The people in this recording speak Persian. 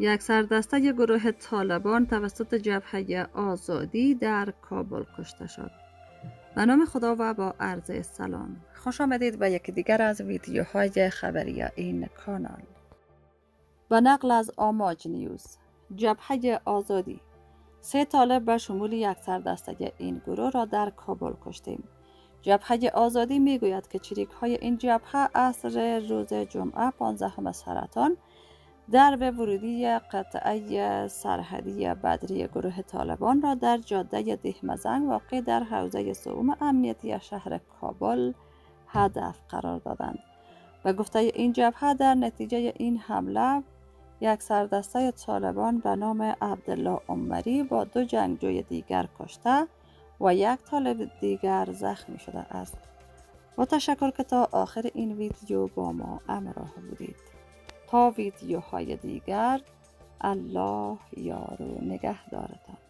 یک سردسته گروه طالبان توسط جبهه آزادی در کابل کشته شد. به نام خدا و با عرض سلام. خوش آمدید به یکی دیگر از ویدیوهای خبری این کانال. به نقل از آماج نیوز جبهه آزادی. سه طالب به شمول یک سردسته این گروه را در کابل کشتیم. جبهه آزادی می گوید که چریک های این جبهه اصر روز جمعه 15 سرطان در به ورودی قطعه سرحدی بدری گروه طالبان را در جاده دهمزنگ واقع در حوزه سوم امنیتی شهر کابل هدف قرار دادند. به گفته این جبهه در نتیجه این حمله یک سردسته طالبان به نام عبدالله عمری با دو جنگجوی دیگر کشته و یک طالب دیگر زخمی شده است. با تشکر که تا آخر این ویدیو با ما امراه بودید. تا ویدیوهای دیگر الله یار و نگهدارتان.